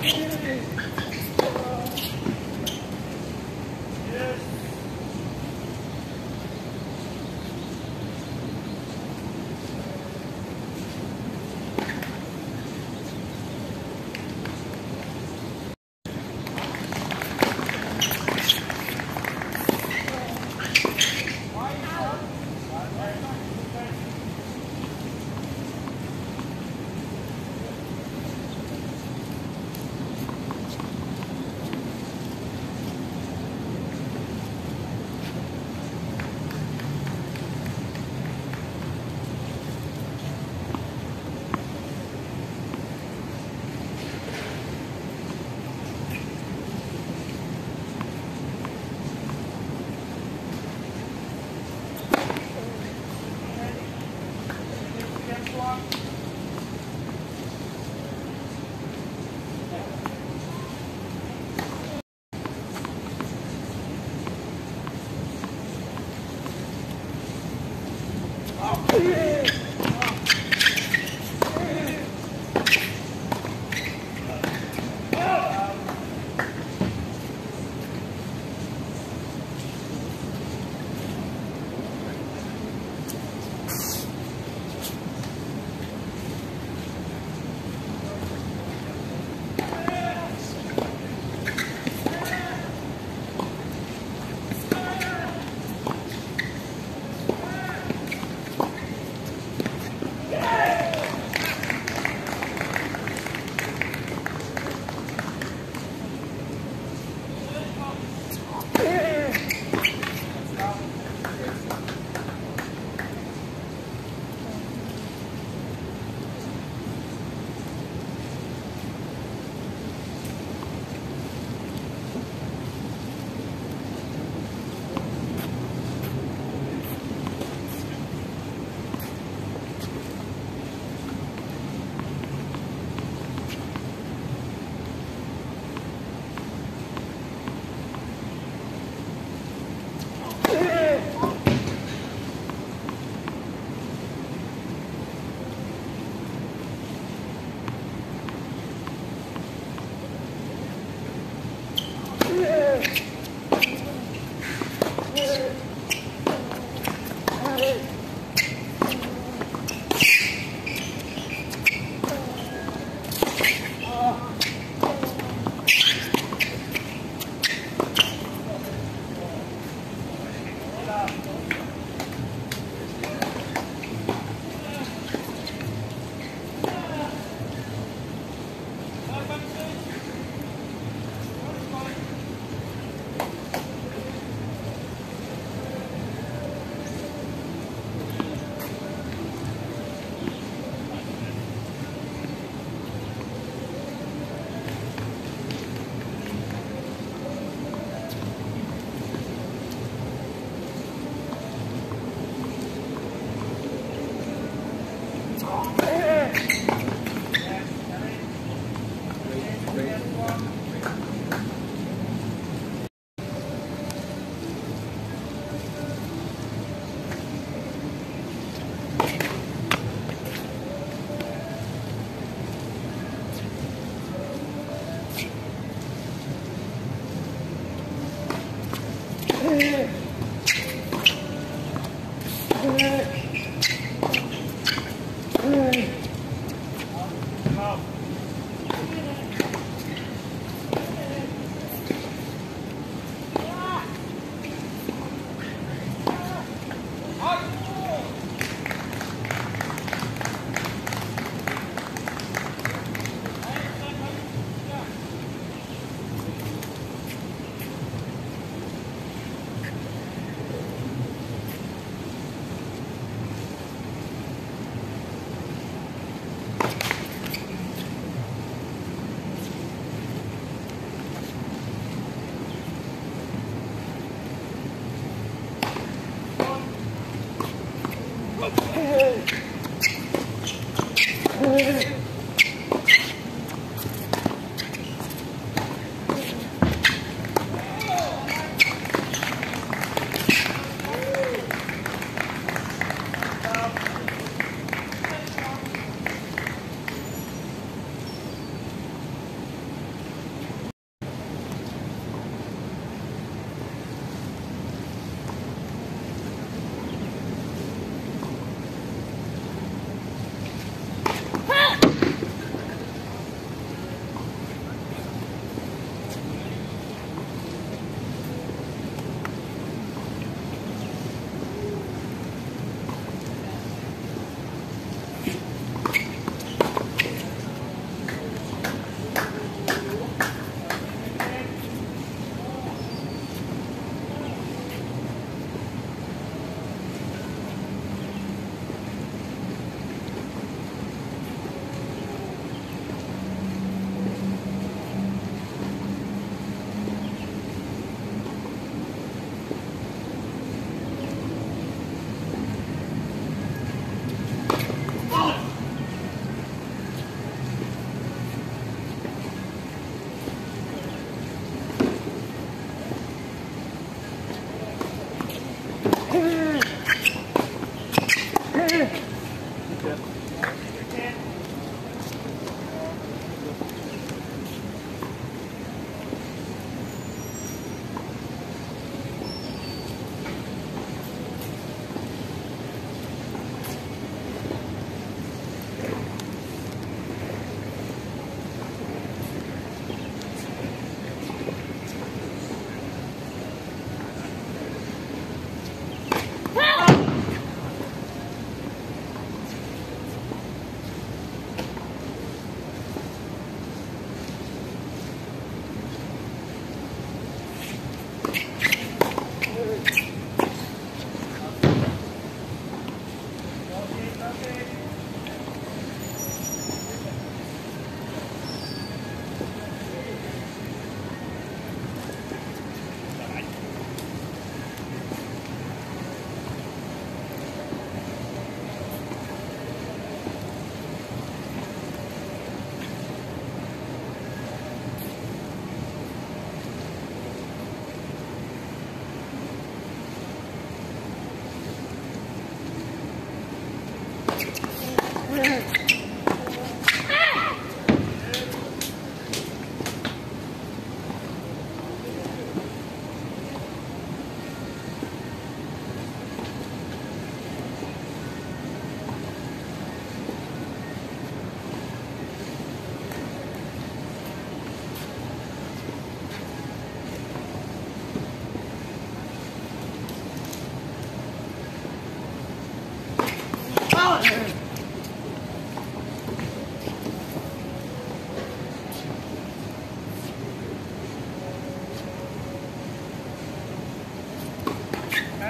はい。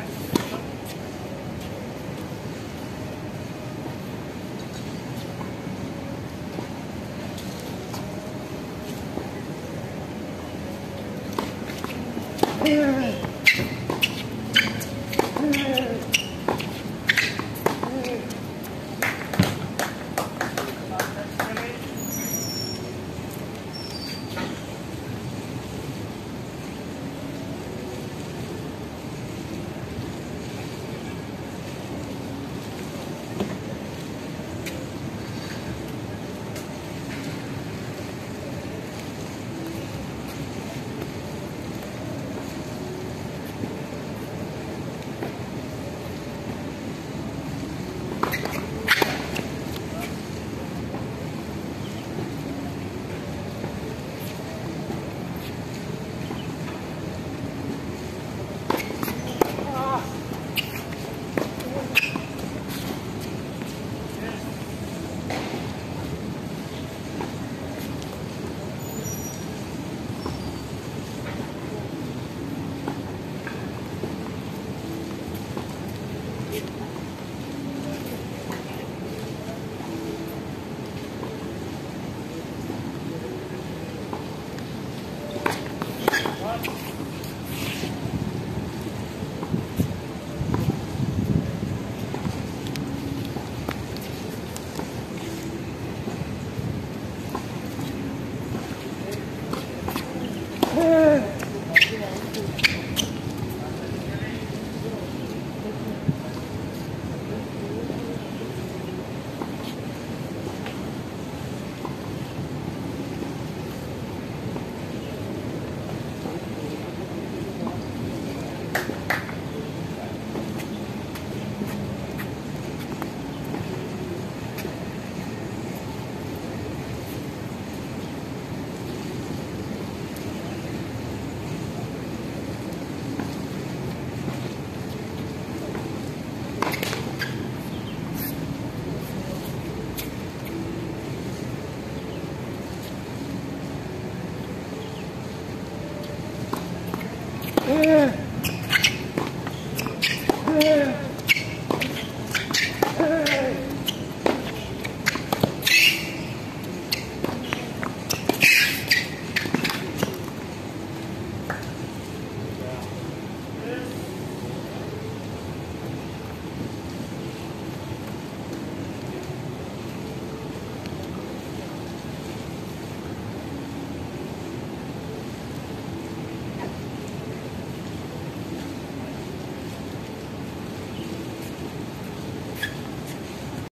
that.